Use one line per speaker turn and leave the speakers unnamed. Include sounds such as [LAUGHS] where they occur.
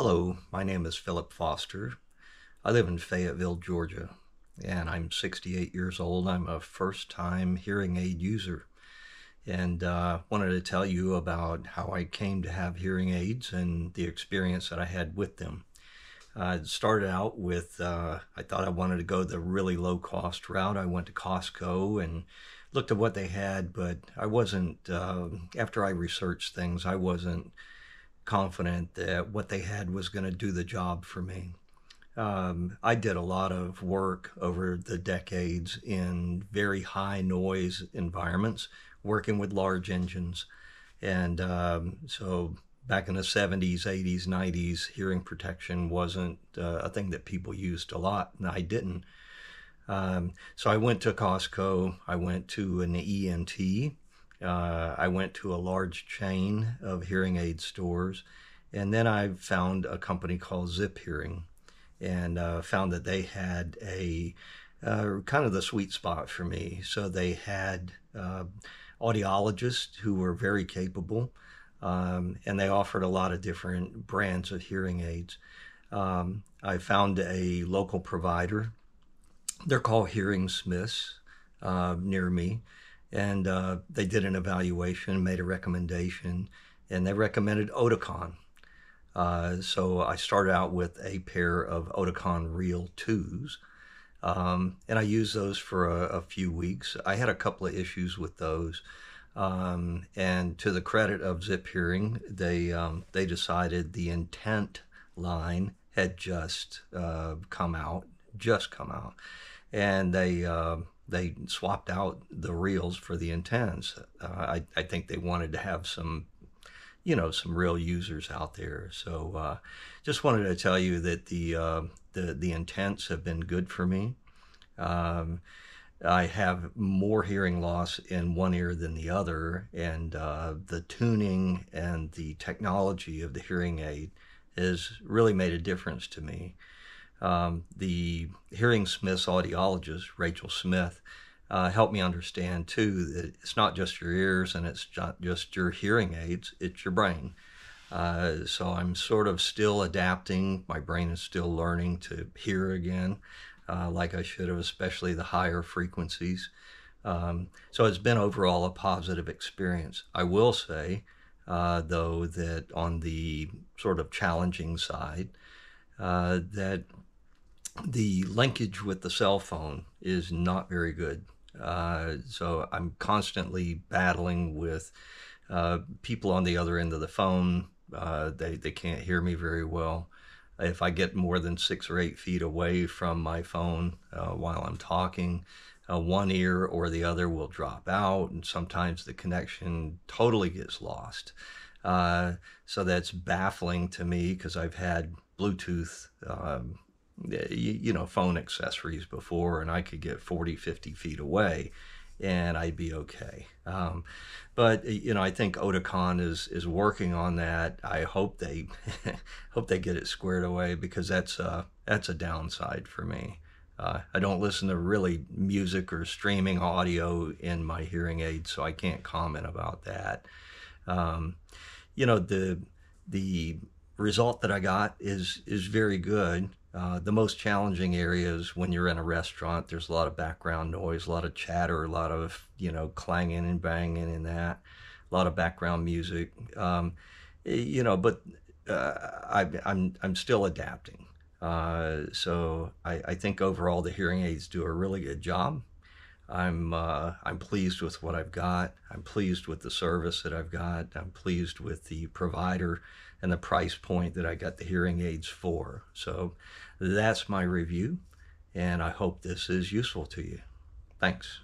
Hello, my name is Philip Foster. I live in Fayetteville, Georgia, and I'm 68 years old. I'm a first time hearing aid user and uh, wanted to tell you about how I came to have hearing aids and the experience that I had with them. Uh, started out with uh, I thought I wanted to go the really low cost route. I went to Costco and looked at what they had, but I wasn't, uh, after I researched things, I wasn't confident that what they had was going to do the job for me. Um, I did a lot of work over the decades in very high noise environments, working with large engines. And um, so back in the 70s, 80s, 90s, hearing protection wasn't uh, a thing that people used a lot, and I didn't. Um, so I went to Costco, I went to an ENT, uh, I went to a large chain of hearing aid stores, and then I found a company called Zip Hearing, and uh, found that they had a uh, kind of the sweet spot for me. So they had uh, audiologists who were very capable, um, and they offered a lot of different brands of hearing aids. Um, I found a local provider. They're called Hearing Smiths uh, near me and uh, they did an evaluation, made a recommendation, and they recommended Oticon. Uh, so I started out with a pair of Oticon Real 2s, um, and I used those for a, a, few weeks. I had a couple of issues with those. Um, and to the credit of Zip Hearing, they um, they decided the intent line had just uh, come out, just come out, and they uh, they swapped out the Reals for the intents. Uh, I, I think they wanted to have some, you know, some real users out there. So uh, just wanted to tell you that the uh, the the intents have been good for me. Um, I have more hearing loss in one ear than the other, and uh, the tuning and the technology of the hearing aid has really made a difference to me. Um, the Hearing Smith's audiologist, Rachel Smith, uh, helped me understand too that it's not just your ears and it's not just your hearing aids, it's your brain. Uh, so I'm sort of still adapting. My brain is still learning to hear again, uh, like I should have, especially the higher frequencies. Um, so it's been overall a positive experience. I will say, uh, though, that on the sort of challenging side, uh, that the linkage with the cell phone is not very good. Uh, so I'm constantly battling with uh, people on the other end of the phone. Uh, they, they can't hear me very well. If I get more than six or eight feet away from my phone uh, while I'm talking, uh, one ear or the other will drop out, and sometimes the connection totally gets lost. Uh, so that's baffling to me because I've had Bluetooth um, you know, phone accessories before, and I could get 40, 50 feet away and I'd be okay. Um, but you know, I think Oticon is is working on that. I hope they [LAUGHS] hope they get it squared away because that's a that's a downside for me. Uh, I don't listen to really music or streaming audio in my hearing aid, so I can't comment about that. Um, you know, the the result that I got is is very good. Uh, the most challenging areas when you're in a restaurant, there's a lot of background noise, a lot of chatter, a lot of you know clanging and banging and that, a lot of background music. Um, you know, but uh, I, am I'm, I'm still adapting. Uh, so I, I think overall the hearing aids do a really good job. I'm uh, I'm pleased with what I've got. I'm pleased with the service that I've got. I'm pleased with the provider and the price point that I got the hearing aids for. So that's my review, and I hope this is useful to you. Thanks.